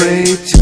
pray to